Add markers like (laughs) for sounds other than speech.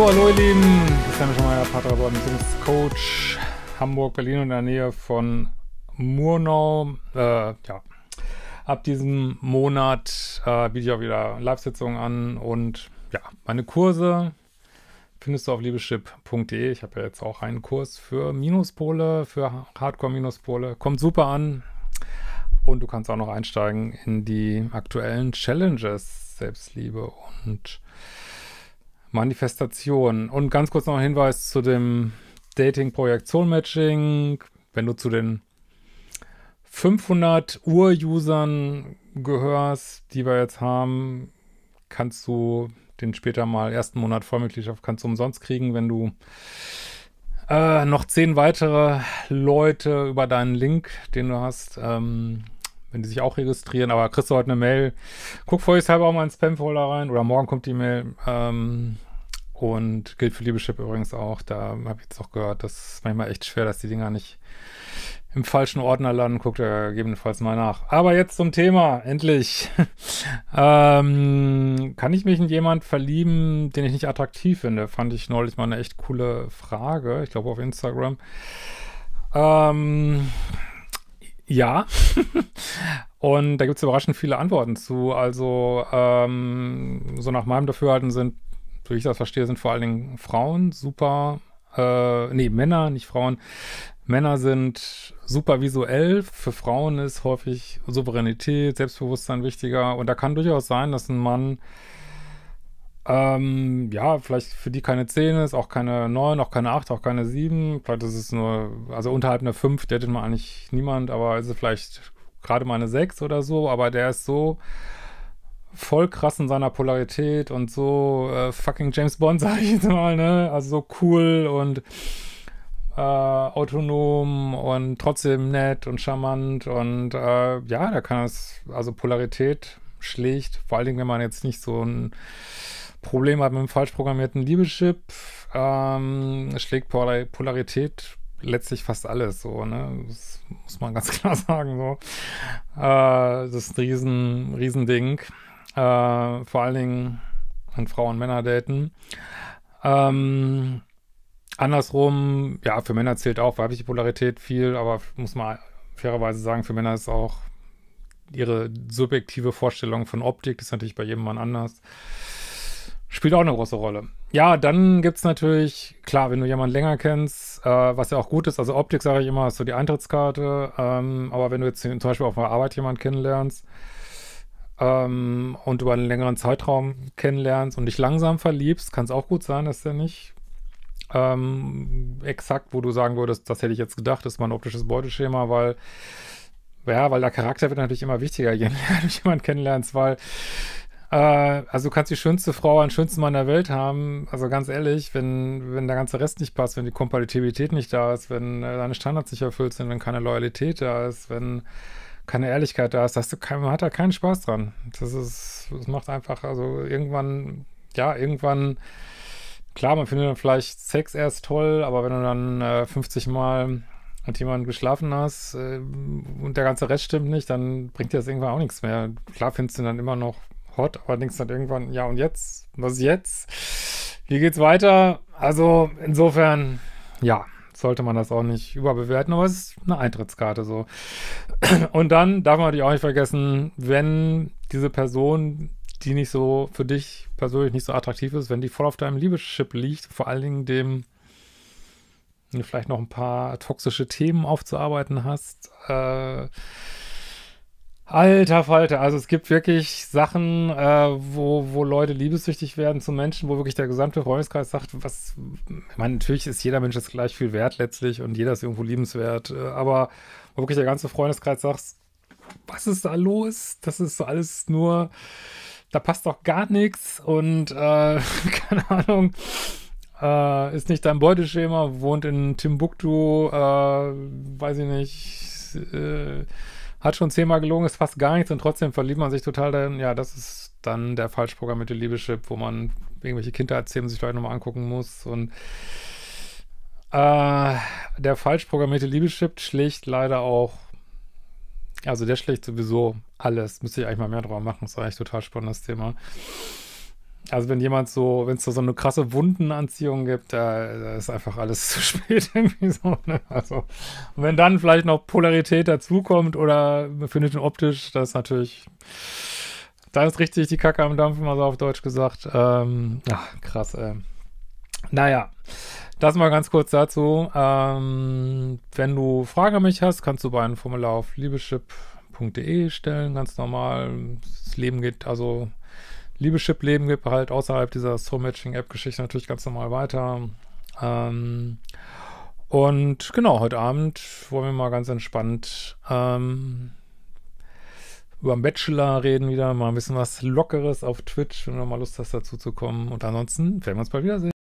Hallo ihr Lieben, das ist mal der Paterborn Coach Hamburg, Berlin und in der Nähe von Murnau. Äh, ja, ab diesem Monat äh, biete ich auch wieder Live-Sitzungen an und ja, meine Kurse findest du auf liebeschip.de. Ich habe ja jetzt auch einen Kurs für Minuspole, für Hardcore-Minuspole. Kommt super an. Und du kannst auch noch einsteigen in die aktuellen Challenges, Selbstliebe und Manifestation. Und ganz kurz noch ein Hinweis zu dem Dating-Projekt Soul Matching. Wenn du zu den 500 Ur-Usern gehörst, die wir jetzt haben, kannst du den später mal ersten Monat Vollmitgliedschaft kannst du umsonst kriegen, wenn du äh, noch zehn weitere Leute über deinen Link, den du hast, ähm, wenn die sich auch registrieren, aber kriegst du heute eine Mail. Guck vorsichtshalber auch mal in Spam-Folder rein oder morgen kommt die Mail. Ähm, und gilt für Liebeschip übrigens auch. Da habe ich jetzt auch gehört, das ist manchmal echt schwer, dass die Dinger nicht im falschen Ordner landen. Guckt er gegebenenfalls mal nach. Aber jetzt zum Thema, endlich. (laughs) ähm, kann ich mich in jemand verlieben, den ich nicht attraktiv finde? Fand ich neulich mal eine echt coole Frage. Ich glaube auf Instagram. Ähm, ja. (laughs) Und da gibt es überraschend viele Antworten zu. Also, ähm, so nach meinem Dafürhalten sind, so wie ich das verstehe, sind vor allen Dingen Frauen super, äh, nee, Männer, nicht Frauen. Männer sind super visuell. Für Frauen ist häufig Souveränität, Selbstbewusstsein wichtiger. Und da kann durchaus sein, dass ein Mann ähm, ja, vielleicht für die keine 10 ist, auch keine 9, auch keine 8, auch keine 7. Vielleicht ist es nur, also unterhalb einer 5 datet man eigentlich niemand, aber ist es vielleicht gerade mal eine 6 oder so, aber der ist so voll krass in seiner Polarität und so äh, fucking James Bond, (laughs) sag ich jetzt mal, ne? Also so cool und äh, autonom und trotzdem nett und charmant und äh, ja, da kann es, also Polarität schlägt, vor allen Dingen, wenn man jetzt nicht so ein Problem hat mit einem falsch programmierten Liebeschip, ähm, schlägt Polar Polarität letztlich fast alles so, ne? Das muss man ganz (laughs) klar sagen, so. Äh, das ist ein riesen, riesen Ding. Äh, vor allen Dingen an Frauen und Männer daten. Ähm, andersrum, ja, für Männer zählt auch weibliche Polarität viel, aber muss man fairerweise sagen, für Männer ist auch ihre subjektive Vorstellung von Optik, das ist natürlich bei jedem Mann anders. Spielt auch eine große Rolle. Ja, dann gibt es natürlich, klar, wenn du jemanden länger kennst, äh, was ja auch gut ist, also Optik sage ich immer, ist so die Eintrittskarte, ähm, aber wenn du jetzt zum Beispiel auf der Arbeit jemanden kennenlernst ähm, und über einen längeren Zeitraum kennenlernst und dich langsam verliebst, kann es auch gut sein, dass der nicht ähm, exakt, wo du sagen würdest, das hätte ich jetzt gedacht, ist mein optisches Beuteschema, weil ja, weil der Charakter wird natürlich immer wichtiger, (laughs) je mehr du jemanden kennenlernst, weil äh, also du kannst die schönste Frau, den schönsten Mann der Welt haben. Also ganz ehrlich, wenn, wenn der ganze Rest nicht passt, wenn die Kompatibilität nicht da ist, wenn äh, deine Standards nicht erfüllt sind, wenn keine Loyalität da ist, wenn keine Ehrlichkeit da ist, hast du kein, man hat da keinen Spaß dran. Das ist, das macht einfach, also irgendwann, ja, irgendwann, klar, man findet dann vielleicht Sex erst toll, aber wenn du dann äh, 50 Mal mit jemandem geschlafen hast äh, und der ganze Rest stimmt nicht, dann bringt dir das irgendwann auch nichts mehr. Klar findest du dann immer noch hot, aber denkst dann irgendwann, ja und jetzt? Was jetzt? Wie geht's weiter? Also insofern, ja, sollte man das auch nicht überbewerten, aber es ist eine Eintrittskarte so. Und dann darf man natürlich auch nicht vergessen, wenn diese Person, die nicht so für dich persönlich nicht so attraktiv ist, wenn die voll auf deinem Liebeschip liegt, vor allen Dingen dem vielleicht noch ein paar toxische Themen aufzuarbeiten hast, äh, Alter Falter, also es gibt wirklich Sachen, äh, wo, wo Leute liebessüchtig werden zu Menschen, wo wirklich der gesamte Freundeskreis sagt, was, ich meine, natürlich ist jeder Mensch jetzt gleich viel wert letztlich und jeder ist irgendwo liebenswert, äh, aber wo wirklich der ganze Freundeskreis sagt, was ist da los? Das ist alles nur, da passt doch gar nichts und äh, (laughs) keine Ahnung, äh, ist nicht dein Beuteschema, wohnt in Timbuktu, äh, weiß ich nicht, äh, hat schon zehnmal gelogen, ist fast gar nichts und trotzdem verliebt man sich total darin. Ja, das ist dann der falsch programmierte Liebeschip, wo man irgendwelche Kindheitsthemen sich vielleicht nochmal angucken muss. Und äh, der falsch programmierte Liebeschip schlägt leider auch, also der schlägt sowieso alles. Müsste ich eigentlich mal mehr drauf machen. Ist eigentlich total spannendes Thema. Also wenn jemand so, wenn es so, eine krasse Wundenanziehung gibt, da, da, ist einfach alles (laughs) zu spät irgendwie so. Ne? Also, und wenn dann vielleicht noch Polarität dazukommt oder man findet ihn optisch, das ist natürlich, da ist richtig die Kacke am Dampfen, mal so auf Deutsch gesagt. Ähm, ach, krass, ey. Naja, das mal ganz kurz dazu. Ähm, wenn du Fragen an mich hast, kannst du bei einem Formular auf liebeschip.de stellen, ganz normal. Das Leben geht, also Liebeschip-Leben geht halt außerhalb dieser Soul-Matching-App-Geschichte natürlich ganz normal weiter. Ähm, und genau, heute Abend wollen wir mal ganz entspannt ähm, über den Bachelor reden wieder, mal ein bisschen was Lockeres auf Twitch, wenn du mal Lust hast dazu zu kommen. Und ansonsten werden wir uns bald wiedersehen.